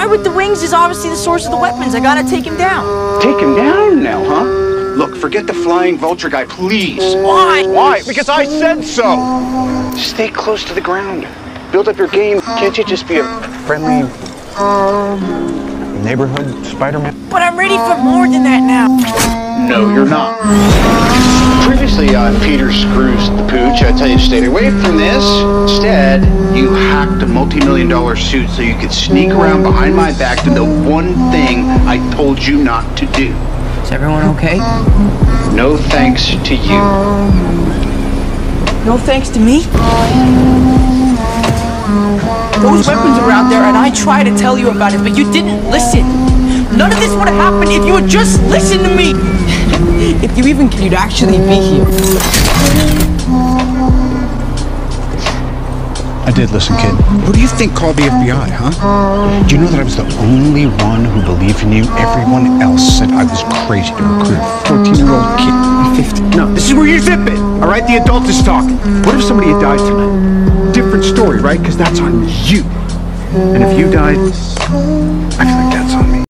guy with the wings is obviously the source of the weapons. I gotta take him down. Take him down now, huh? Look, forget the flying vulture guy, please. Why? Why? Because I said so. Stay close to the ground. Build up your game. Can't you just be a Friendly neighborhood Spider-Man. But I'm ready for more than that now. No, you're not. Previously on Peter Screws the Pooch, I tell you to stay away from this. Instead, you hacked a multi-million dollar suit so you could sneak around behind my back to the one thing I told you not to do. Is everyone okay? No thanks to you. No thanks to me. Those weapons are out there, and I tried to tell you about it, but you didn't listen. None of this would have happened if you had just listened to me. If you even could you'd actually be here. I did listen, kid. Who do you think called the FBI, huh? Do you know that I was the only one who believed in you? Everyone else said I was crazy to recruit a 14-year-old kid. I'm 50. No, this is where you zip it. All right, the adult is talking. What if somebody had died tonight? Different story, right? Because that's on you. And if you died, I feel like that's on me.